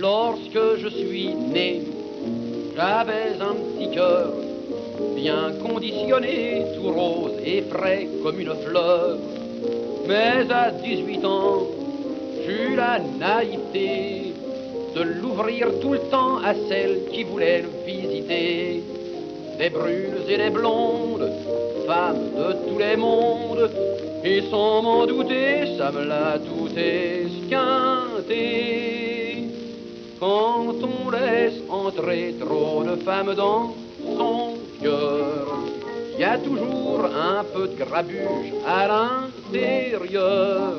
Lorsque je suis né, j'avais un petit cœur bien conditionné, tout rose et frais comme une fleur. Mais à 18 ans, j'eus la naïveté de l'ouvrir tout le temps à celles qui voulaient le visiter. Des brunes et des blondes, femmes de tous les mondes, et sans m'en douter, ça me l'a tout esquinté. Quand on laisse entrer trop de femmes dans son cœur, il y a toujours un peu de grabuge à l'intérieur.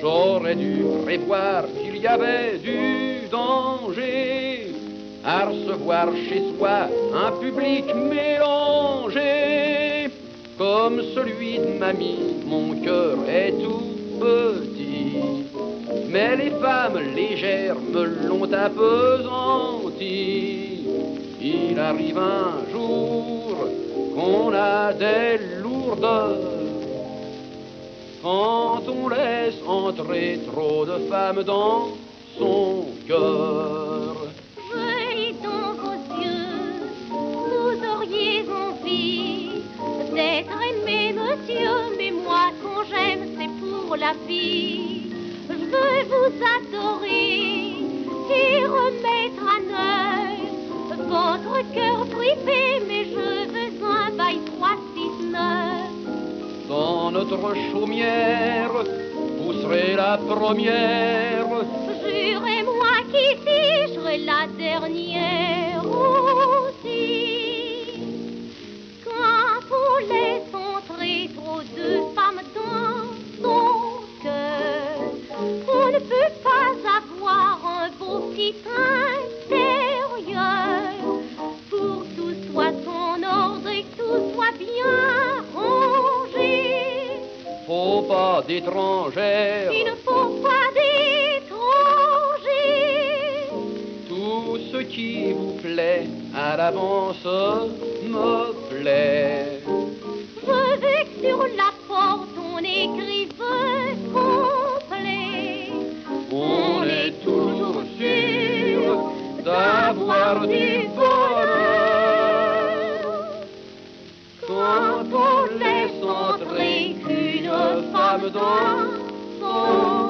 J'aurais dû prévoir qu'il y avait du danger à recevoir chez soi un public mélangé. Comme celui de mamie, mon cœur est tout petit. Mais les femmes légères me l'ont appesanti. Il arrive un jour qu'on a des lourdeurs quand on laisse entrer trop de femmes dans son cœur. La. Je veux vous adorer et remettre à neuf votre cœur privé, mais je veux un bail 369. Dans notre chaumière, vous serez la première. Jurez-moi qu'ici je serai la dernière d'étrangères. Il ne faut pas d'étrangers. Tout ce qui vous plaît à l'avance me plaît. Je sur la porte on écrive du. Quand on laisse entrer une femme dans